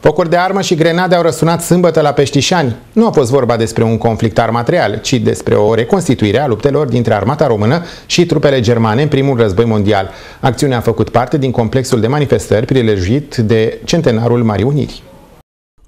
Focuri de armă și grenade au răsunat sâmbătă la Peștișani. Nu a fost vorba despre un conflict armat real, ci despre o reconstituire a luptelor dintre armata română și trupele germane în primul război mondial. Acțiunea a făcut parte din complexul de manifestări prilejuit de centenarul Marii Uniri.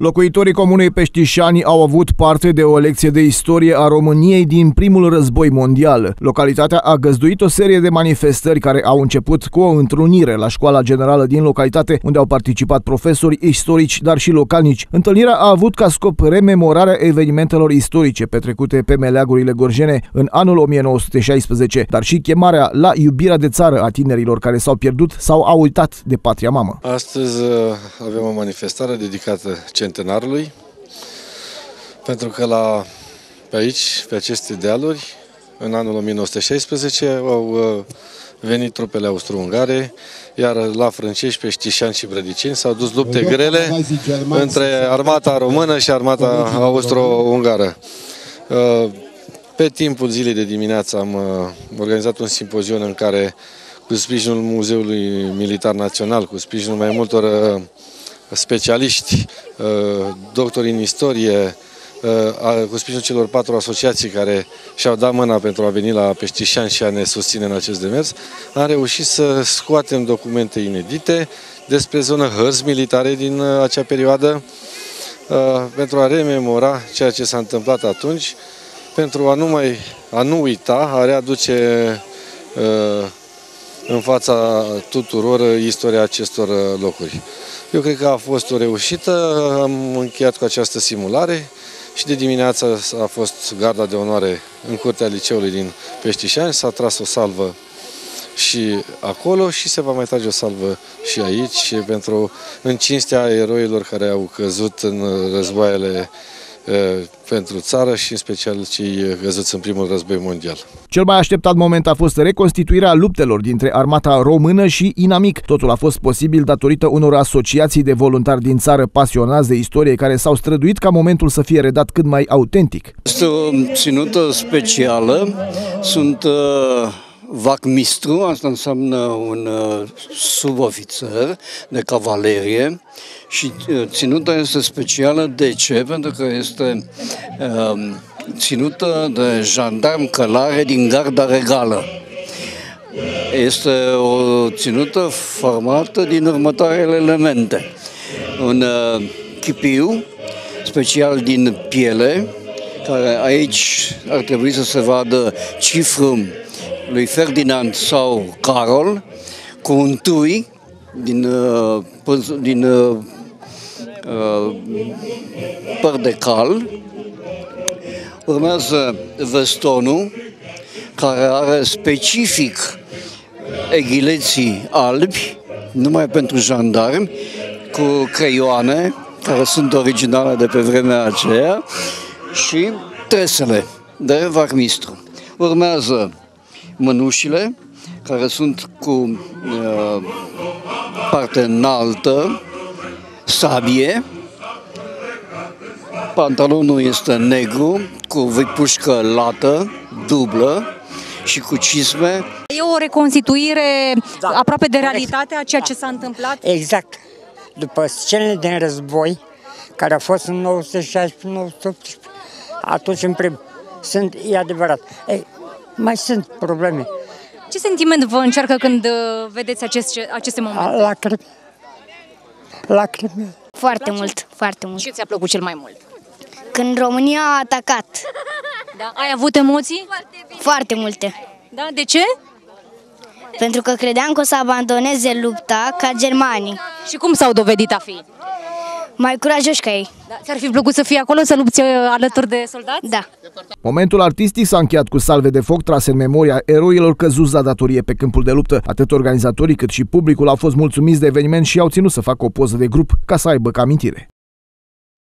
Locuitorii comunei Peștișani au avut parte de o lecție de istorie a României din primul război mondial. Localitatea a găzduit o serie de manifestări care au început cu o întrunire la școala generală din localitate, unde au participat profesori istorici, dar și localnici. Întâlnirea a avut ca scop rememorarea evenimentelor istorice petrecute pe meleagurile gorjene în anul 1916, dar și chemarea la iubirea de țară a tinerilor care s-au pierdut sau au uitat de patria mamă. Astăzi uh, avem o manifestare dedicată centenarului, pentru că la, pe aici, pe aceste dealuri, în anul 1916, au uh, venit trupele austro-ungare, iar la francești, pe Știșani și Brădicini s-au dus lupte grele între armata română și armata austro-ungară. Uh, pe timpul zilei de dimineață am uh, organizat un simpozion în care, cu sprijinul Muzeului Militar Național, cu sprijinul mai multor specialiști, uh, doctori în istorie, uh, cu sprijinul celor patru asociații care și-au dat mâna pentru a veni la Peștișan și a ne susține în acest demers, am reușit să scoatem documente inedite despre zonă hărți militare din uh, acea perioadă, pentru a rememora ceea ce s-a întâmplat atunci, pentru a nu, mai, a nu uita, a readuce în fața tuturor istoria acestor locuri. Eu cred că a fost o reușită, am încheiat cu această simulare și de dimineață a fost garda de onoare în curtea liceului din Peștișani, s-a tras o salvă și acolo și se va mai trage o salvă și aici pentru în cinstea eroilor care au căzut în războaiele pentru țară și în special cei găzuți în primul război mondial. Cel mai așteptat moment a fost reconstituirea luptelor dintre armata română și inamic. Totul a fost posibil datorită unor asociații de voluntari din țară pasionați de istorie care s-au străduit ca momentul să fie redat cât mai autentic. Este o ținută specială. Sunt uh Vacmistru, asta înseamnă un uh, subofițer de cavalerie și uh, ținuta este specială. De ce? Pentru că este uh, ținută de jandarm călare din garda regală. Este o ținută formată din următoarele elemente. Un uh, chipiu special din piele, care aici ar trebui să se vadă cifrul lui Ferdinand sau Carol cu un tui din, uh, din uh, uh, păr de cal. Urmează vestonul, care are specific eghileții albi, numai pentru jandarmi, cu creioane, care sunt originale de pe vremea aceea, și tresele de varmistru. Urmează mănușile, care sunt cu uh, parte înaltă, sabie, pantalonul este negru, cu pușcă lată, dublă și cu cisme. E o reconstituire da. aproape de realitate a ceea ce s-a întâmplat? Exact. După scenele din război, care a fost în 1916-1918, atunci în prim, sunt, e adevărat. Ei, mai sunt probleme. Ce sentiment vă încearcă când uh, vedeți aceste, aceste momente? Lacrimi. Lacrimi. Foarte mult, foarte mult. Ce ți-a plăcut cel mai mult? Când România a atacat. Da? Ai avut emoții? Foarte, Foarte multe. Da? De ce? Pentru că credeam că o să abandoneze lupta ca germanii. Și cum s-au dovedit a fi? Mai curajoși ca ei. Da. Ți-ar fi plăcut să fii acolo, să lupți uh, alături de soldați? Da. Momentul artistic s-a încheiat cu salve de foc trase în memoria eroilor căzuți la datorie pe câmpul de luptă. Atât organizatorii cât și publicul au fost mulțumiți de eveniment și au ținut să facă o poză de grup ca să aibă ca amintire.